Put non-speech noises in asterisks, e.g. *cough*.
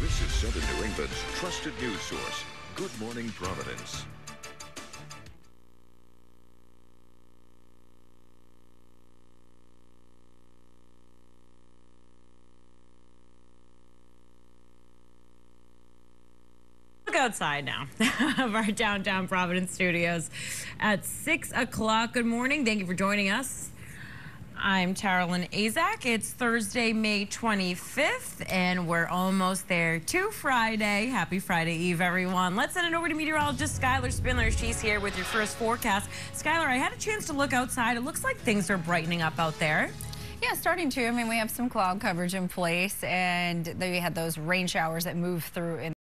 This is Southern New England's trusted news source, Good Morning Providence. Look outside now *laughs* of our downtown Providence studios at 6 o'clock. Good morning. Thank you for joining us. I'm Taralynn Asack. It's Thursday, May 25th, and we're almost there to Friday. Happy Friday Eve, everyone. Let's send it over to meteorologist Skylar Spindler. She's here with your first forecast. Skylar, I had a chance to look outside. It looks like things are brightening up out there. Yeah, starting to. I mean, we have some cloud coverage in place, and we had those rain showers that moved through in